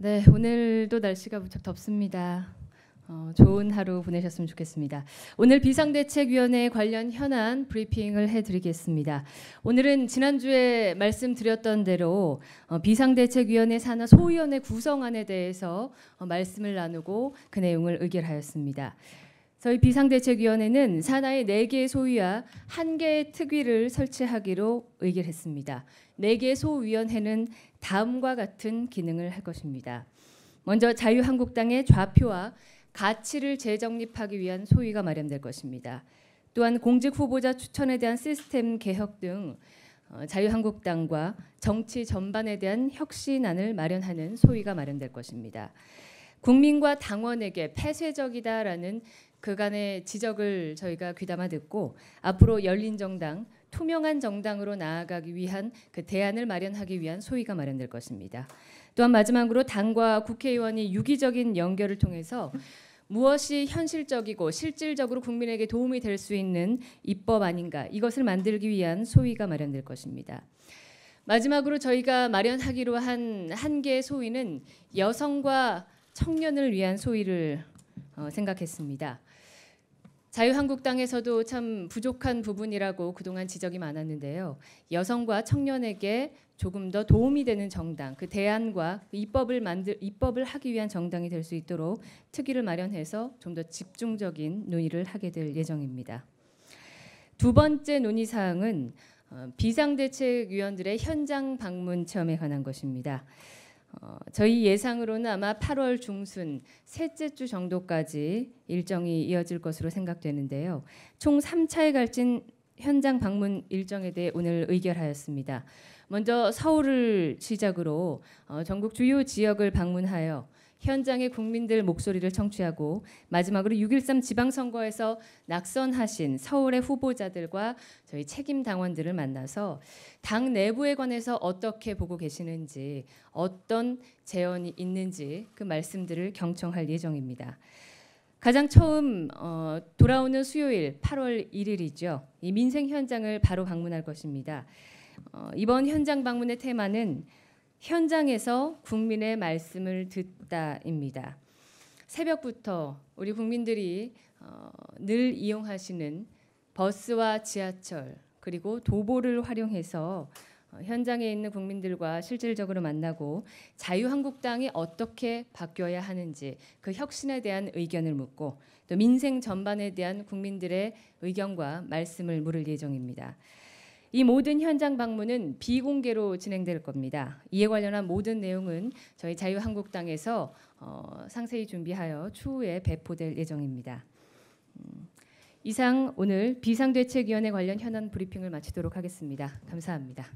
네, 오늘도 날씨가 무척 덥습니다. 어, 좋은 하루 보내셨으면 좋겠습니다. 오늘 비상대책위원회 관련 현안 브리핑을 해드리겠습니다. 오늘은 지난주에 말씀드렸던 대로 어, 비상대책위원회 산하 소위원회 구성안에 대해서 어, 말씀을 나누고 그 내용을 의결하였습니다. 저희 비상대책위원회는 산하의 4개의 소위와 1개의 특위를 설치하기로 의결했습니다. 4개의 소위원회는 다음과 같은 기능을 할 것입니다. 먼저 자유한국당의 좌표와 가치를 재정립하기 위한 소위가 마련될 것입니다. 또한 공직 후보자 추천에 대한 시스템 개혁 등 어, 자유한국당과 정치 전반에 대한 혁신안을 마련하는 소위가 마련될 것입니다. 국민과 당원에게 폐쇄적이다라는 그간의 지적을 저희가 귀담아 듣고 앞으로 열린 정당, 투명한 정당으로 나아가기 위한 그 대안을 마련하기 위한 소위가 마련될 것입니다. 또한 마지막으로 당과 국회의원이 유기적인 연결을 통해서 무엇이 현실적이고 실질적으로 국민에게 도움이 될 수 있는 입법 아닌가 이것을 만들기 위한 소위가 마련될 것입니다. 마지막으로 저희가 마련하기로 한 한 개의 소위는 여성과 청년을 위한 소위를 어, 생각했습니다. 자유한국당에서도 참 부족한 부분이라고 그동안 지적이 많았는데요. 여성과 청년에게 조금 더 도움이 되는 정당, 그 대안과 그 입법을 만들 입법을 하기 위한 정당이 될 수 있도록 특위를 마련해서 좀 더 집중적인 논의를 하게 될 예정입니다. 두 번째 논의 사항은 어, 비상대책위원들의 현장 방문 체험에 관한 것입니다. 어, 저희 예상으로는 아마 8월 중순 셋째 주 정도까지 일정이 이어질 것으로 생각되는데요. 총 3차에 갈진 현장 방문 일정에 대해 오늘 의결하였습니다. 먼저 서울을 시작으로 어, 전국 주요 지역을 방문하여 현장의 국민들 목소리를 청취하고 마지막으로 6.13 지방선거에서 낙선하신 서울의 후보자들과 저희 책임 당원들을 만나서 당 내부에 관해서 어떻게 보고 계시는지 어떤 제언이 있는지 그 말씀들을 경청할 예정입니다. 가장 처음 어, 돌아오는 수요일 8월 1일이죠. 이 민생 현장을 바로 방문할 것입니다. 어, 이번 현장 방문의 테마는 현장에서 국민의 말씀을 듣다입니다. 새벽부터 우리 국민들이 어, 늘 이용하시는 버스와 지하철 그리고 도보를 활용해서 어, 현장에 있는 국민들과 실질적으로 만나고 자유한국당이 어떻게 바뀌어야 하는지 그 혁신에 대한 의견을 묻고 또 민생 전반에 대한 국민들의 의견과 말씀을 물을 예정입니다. 이 모든 현장 방문은 비공개로 진행될 겁니다. 이에 관련한 모든 내용은 저희 자유한국당에서 어, 상세히 준비하여 추후에 배포될 예정입니다. 음, 이상 오늘 비상대책위원회 관련 현안 브리핑을 마치도록 하겠습니다. 감사합니다.